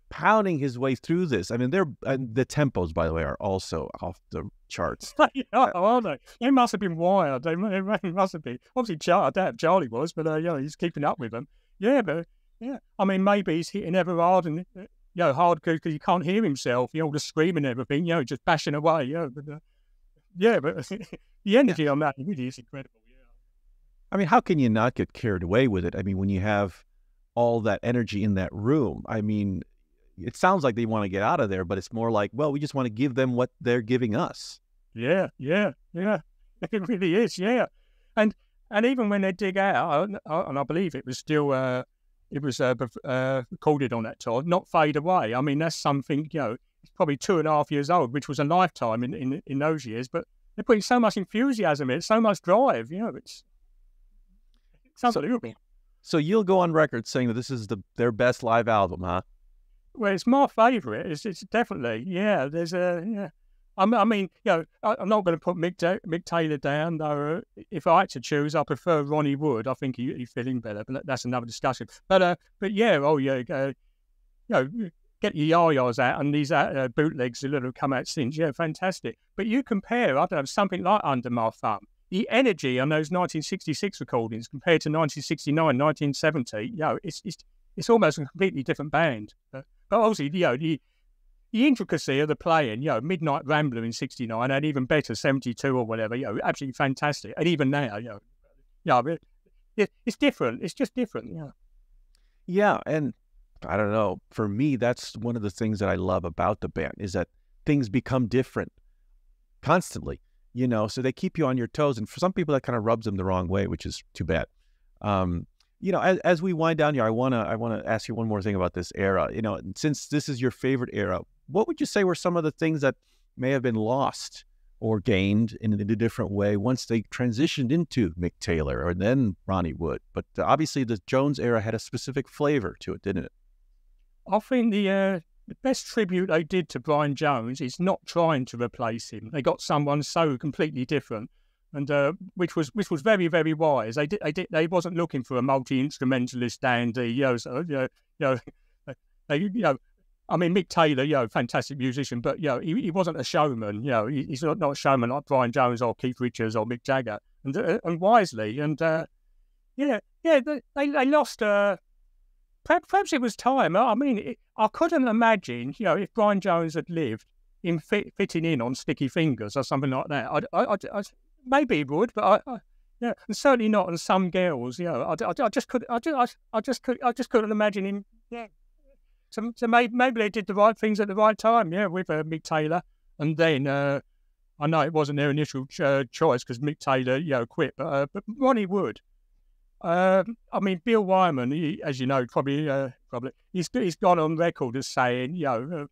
pounding his way through this. I mean, they're the tempos, by the way, are also off the charts. yeah, are they? They must have been wired. They, they must have been. Obviously, Charlie, Charlie was, but uh, yeah, he's keeping up with them. Yeah, but yeah, I mean, maybe he's hitting ever hard and uh, you know hard because he can't hear himself. You know, just screaming and everything. You know, just bashing away. You know, but, uh, yeah, but the energy yeah. on that really is incredible. I mean, how can you not get carried away with it? I mean, when you have all that energy in that room, I mean, it sounds like they want to get out of there, but it's more like, well, we just want to give them what they're giving us. Yeah, yeah, yeah. It really is. Yeah, and and even when they dig out, and I believe it was still uh, it was uh, uh, recorded on that tour, not fade away. I mean, that's something, you know, it's probably two and a half years old, which was a lifetime in, in, in those years, but they're putting so much enthusiasm in so much drive, you know, it's, unbelievable. So, so you'll go on record saying that this is the their best live album, huh? Well, it's my favourite. It's, it's definitely, yeah, there's a, yeah. I mean, you know, I'm not going to put Mick, Mick Taylor down, though. If I had to choose, I prefer Ronnie Wood. I think he, he's feeling better, but that's another discussion. But uh, but yeah, oh yeah, uh, you know, get your yayas out and these uh, bootlegs that have come out since. Yeah, fantastic. But you compare, I don't know, something like Under My Thumb, the energy on those 1966 recordings compared to 1969, 1970, you know, it's it's it's almost a completely different band. But, but obviously, you know, the the intricacy of the playing, you know, Midnight Rambler in 69 and even better, 72 or whatever, you know, absolutely fantastic. And even now, you know, yeah, it, it's different. It's just different, yeah. Yeah. And I don't know, for me, that's one of the things that I love about the band is that things become different constantly, you know, so they keep you on your toes. And for some people, that kind of rubs them the wrong way, which is too bad. Um, you know, as, as we wind down here, I wanna I wanna ask you one more thing about this era. You know, since this is your favorite era, what would you say were some of the things that may have been lost or gained in a different way once they transitioned into Mick Taylor or then Ronnie Wood? But uh, obviously, the Jones era had a specific flavor to it, didn't it? Think the uh, the best tribute they did to Brian Jones is not trying to replace him. They got someone so completely different, and uh, which was which was very very wise. They did they did they wasn't looking for a multi instrumentalist dandy. You know, so, you know, you know, they, you know I mean, Mick Taylor, you know, fantastic musician, but you know, he, he wasn't a showman. You know, he, he's not, not a showman like Brian Jones or Keith Richards or Mick Jagger, and uh, and wisely, and uh, yeah, yeah, they they lost. Uh, perhaps, it was time. I mean, it, I couldn't imagine, you know, if Brian Jones had lived in fit, fitting in on Sticky Fingers or something like that. I, I, I, maybe he would, but I, yeah, and certainly not on some girls. You know, I, just could, I just, I, just could, I just couldn't imagine him. Yeah, so, so maybe, maybe they did the right things at the right time, yeah, with uh, Mick Taylor. And then uh, I know it wasn't their initial uh, choice because Mick Taylor, you know, quit, but, uh, but Ronnie Wood. Um, I mean, Bill Wyman, he, as you know, probably, uh, probably he's he's gone on record as saying, you know, uh,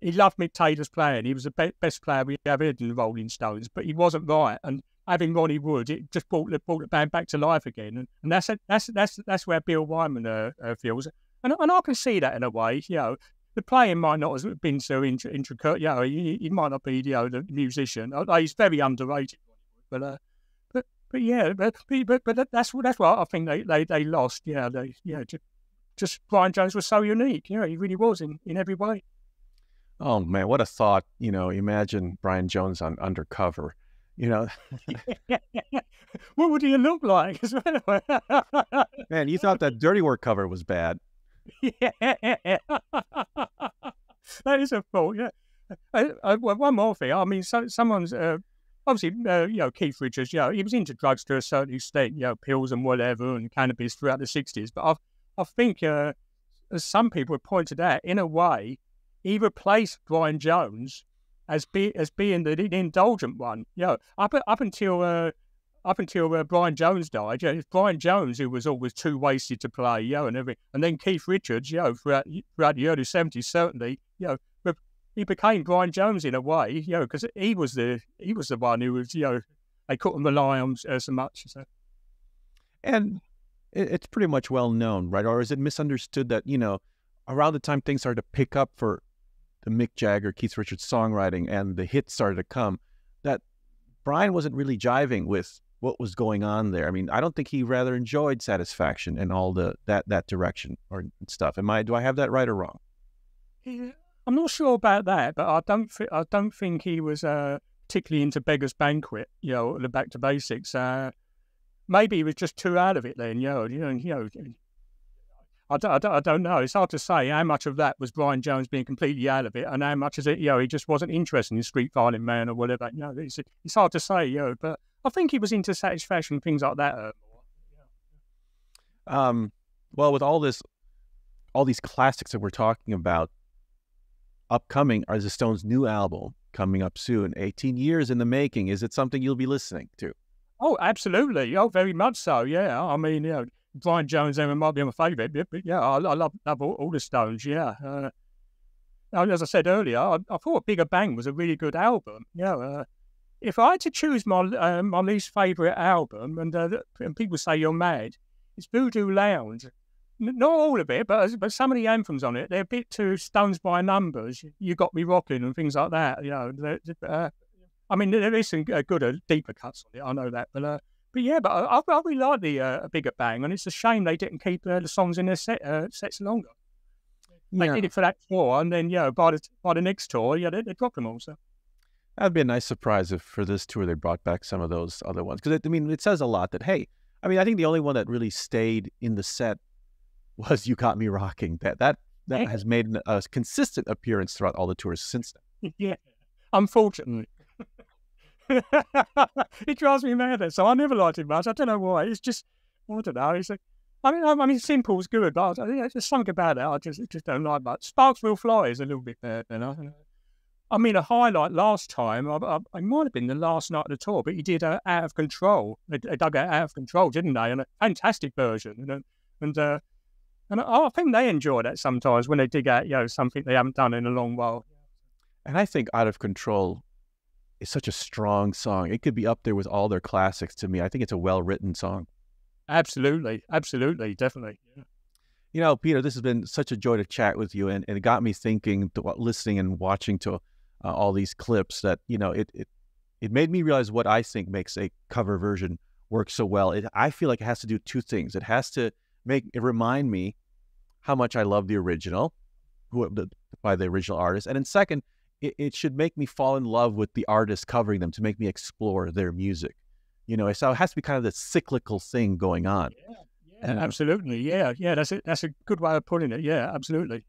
he loved Mick Taylor's playing. He was the be- best player we ever had in the Rolling Stones, but he wasn't right. And having Ronnie Wood, it just brought the, brought the band back to life again. And, and that's that's that's that's where Bill Wyman uh, uh, feels. And, and I can see that in a way, you know, the playing might not have been so intricate. You know, he, he, might not be, you know, the musician. He's very underrated, but uh, but yeah, but but but that's that's what I think they they, they lost. Yeah, they yeah, just, just Brian Jones was so unique. You know, he really was in in every way. Oh man, what a thought! You know, imagine Brian Jones on Undercover. You know, what would he look like? man, you thought that Dirty Work cover was bad. Yeah, that is a fault. Yeah. Uh, uh, one more thing. I mean, so, someone's uh, obviously, uh, you know, Keith Richards. You know, he was into drugs to a certain extent. You know, pills and whatever, and cannabis throughout the '60s. But I, I think uh, as some people have pointed out, in a way, he replaced Brian Jones as be as being the, the indulgent one. You know, up up until uh, up until uh, Brian Jones died, you know, it's Brian Jones who was always too wasted to play, you know, and everything. And then Keith Richards, you know, throughout, throughout the early seventies, certainly, you know, he became Brian Jones in a way, you know, because he was the he was the one who was, you know, they couldn't rely on uh, so much. So. And it's pretty much well known, right? Or is it misunderstood that you know, around the time things started to pick up for the Mick Jagger, Keith Richards songwriting, and the hits started to come, that Brian wasn't really jiving with what was going on there. I mean, I don't think he rather enjoyed Satisfaction and all the that that direction or stuff. Am I? Do I have that right or wrong? Yeah, I'm not sure about that, but I don't th- I don't think he was uh, particularly into Beggar's Banquet. You know, the Back to Basics. Uh, maybe he was just too out of it then. You know, you know, you know. I don't, I, don't, I don't know. It's hard to say how much of that was Brian Jones being completely out of it, and how much is it, you know, he just wasn't interested in Street Fighting Man or whatever. You know, it's, it's hard to say, you know, but I think he was into Satisfaction, things like that. Uh, um, well, with all this, all these classics that we're talking about, upcoming are the Stones' new album coming up soon. 18 years in the making. Is it something you'll be listening to? Oh, absolutely. Oh, very much so. Yeah. I mean, you know, Brian Jones Emma might be my favourite, but, yeah, I, I love, love all, all, the Stones. Yeah. Uh, as I said earlier, I, I, thought Bigger Bang was a really good album. Yeah. Uh, if I had to choose my uh, my least favourite album, and, uh, and people say you're mad, it's Voodoo Lounge not all of it, but but some of the anthems on it, they're a bit too Stones by numbers. You got me rocking and things like that. You know, uh, I mean, there is some uh, good, uh, deeper cuts on it. I know that, but uh, but yeah, but I, I really like the uh, bigger bang, and it's a shame they didn't keep uh, the songs in their set, uh, sets longer. They yeah. did it for that tour, and then yeah, by the by the next tour, yeah, they, they dropped them all. So. That'd be a nice surprise if for this tour they brought back some of those other ones because I mean it says a lot that hey, I mean I think the only one that really stayed in the set was "You Got Me Rocking." That that that has made a consistent appearance throughout all the tours since then. Yeah, unfortunately. it drives me mad. So I never liked it much. I don't know why. It's just I don't know. It's like I mean, I mean, simple's good, but I think there's something about it I just just don't like much. Sparks Will Fly is a little bit better. You know? I mean, a highlight last time, I, I, it might have been the last night of the tour, but he did uh, Out of Control. They, they dug out Out of Control, didn't they? And a fantastic version. And, and uh, and I, I think they enjoy that sometimes when they dig out, you know, something they haven't done in a long while. And I think Out of Control is such a strong song. It could be up there with all their classics to me. I think it's a well written song. Absolutely. Absolutely. Definitely. Yeah. You know, Peter, this has been such a joy to chat with you. And, and it got me thinking, to, listening and watching to uh, all these clips that, you know, it, it, it made me realize what I think makes a cover version work so well. It, I feel like it has to do two things. It has to make it remind me how much I love the original, who the, by the original artist, and then second, it, it, should make me fall in love with the artist covering them to make me explore their music. You know, so it has to be kind of the cyclical thing going on. Yeah, yeah, uh, absolutely. Yeah, yeah, that's a, that's a good way of putting it. Yeah, absolutely.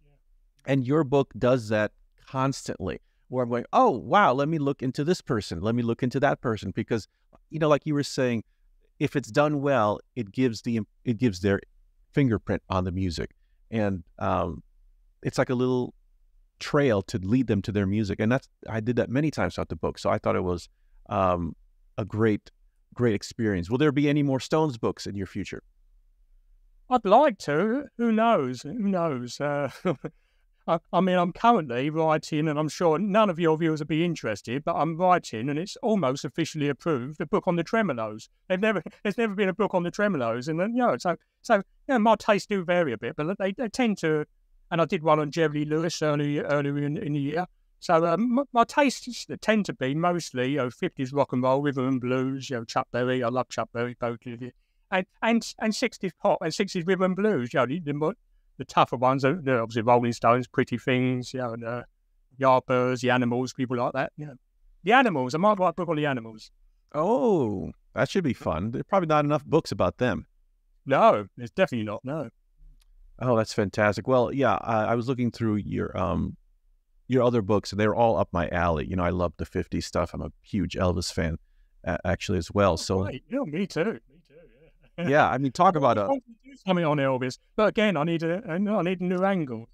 And your book does that constantly, where I'm going, oh wow, let me look into this person, let me look into that person, because you know, like you were saying, if it's done well, it gives the it gives their fingerprint on the music and um, it's like a little trail to lead them to their music. And that's I did that many times throughout the book, so I thought it was um, a great, great experience. Will there be any more Stones books in your future? I'd like to. Who knows? Who knows? Uh, I, I, mean, I'm currently writing, and I'm sure none of your viewers will be interested, but I'm writing, and it's almost officially approved, a book on the Tremeloes. They've never, there's never been a book on the Tremeloes, and then, you know, so, so, you know, my tastes do vary a bit, but they, they tend to, and I did one on Jerry Lewis earlier, earlier in, in the year. So um, my, my tastes tend to be mostly, you know, 50s rock and roll, rhythm and blues, you know, Chuck Berry. I love Chuck Berry, both of you. And, and, and 60s pop and 60s rhythm and blues, you know, the, the, the tougher ones are obviously Rolling Stones, Pretty Things, you know, and, uh, Yardbirds, the Animals, people like that. You know. The Animals. I might write a book on the Animals. Oh, that should be fun. There's probably not enough books about them. No, there's definitely not. No. Oh, that's fantastic. Well, yeah, I, I was looking through your um your other books, and they're all up my alley. You know, I love the '50s stuff. I'm a huge Elvis fan, uh, actually, as well. Oh, so, right. yeah, me too. Yeah. yeah, I mean, talk about a something on Elvis, but again, I need a, I need a new angle.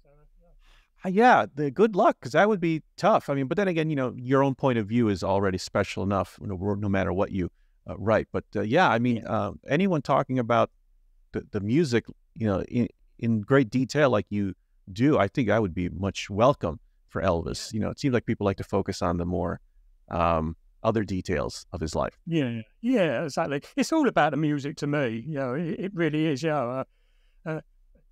Uh, yeah, the good luck because that would be tough. I mean, but then again, you know, your own point of view is already special enough, you know, no matter what you uh, write. But uh, yeah, I mean, yeah. Uh, anyone talking about the, the music, you know, in, in great detail like you do, I think I would be much welcome for Elvis. You know, it seems like people like to focus on the more um, other details of his life. Yeah, yeah, exactly. It's all about the music to me. You know, it, it really is. You know, uh, uh,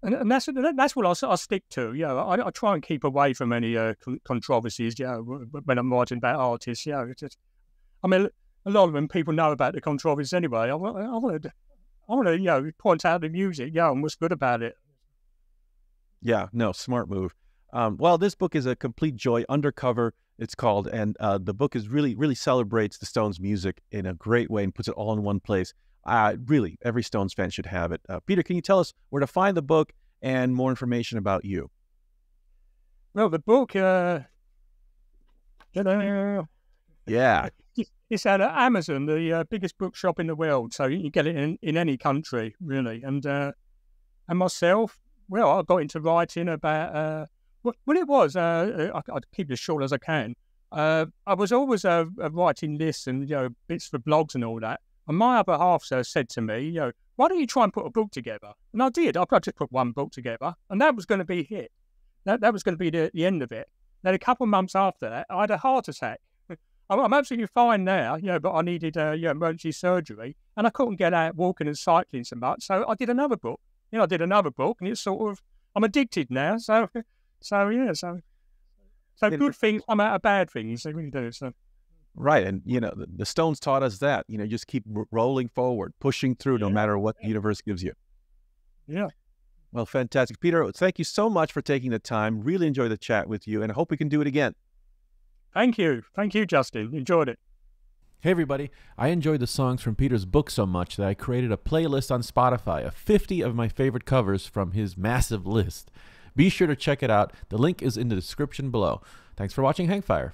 and, and that's that's what I, I stick to. You know, I, I try and keep away from any uh, controversies. You know, when I'm writing about artists. You know, just, I mean, a lot of them people know about the controversies anyway. I, I want to, I want to, you know, point out the music. Yeah, and what's good about it. Yeah, no, smart move. Um, well, this book is a complete joy. Undercover, it's called, and uh, the book is really, really celebrates the Stones' music in a great way and puts it all in one place. Uh, really, every Stones fan should have it. Uh, Peter, can you tell us where to find the book and more information about you? Well, the book, uh, yeah, it's at Amazon, the uh, biggest bookshop in the world. So you can get it in, in any country, really. And uh, and myself, well, I got into writing about uh, well, it was. Uh, I, will keep it as short as I can. Uh, I was always uh, uh, writing lists and you know bits for blogs and all that. And my other half uh, said to me, you know, why don't you try and put a book together? And I did. I just put one book together, and that was going to be it. That that was going to be the, the end of it. Then a couple of months after that, I had a heart attack. I'm, I'm absolutely fine now, you know, but I needed uh, you know, emergency surgery, and I couldn't get out walking and cycling so much. So I did another book. You know, I did another book, and it's sort of I'm addicted now. So so yeah, so so good things come out of bad things. They really do. So. Right, and you know the, the Stones taught us that. You know, just keep r- rolling forward, pushing through, no matter what the universe gives you. Yeah. Well, fantastic, Peter. Thank you so much for taking the time. Really enjoy the chat with you, and I hope we can do it again. Thank you, thank you, Justin. Enjoyed it. Hey everybody, I enjoyed the songs from Peter's book so much that I created a playlist on Spotify of 50 of my favorite covers from his massive list. Be sure to check it out. The link is in the description below. Thanks for watching Hangfire.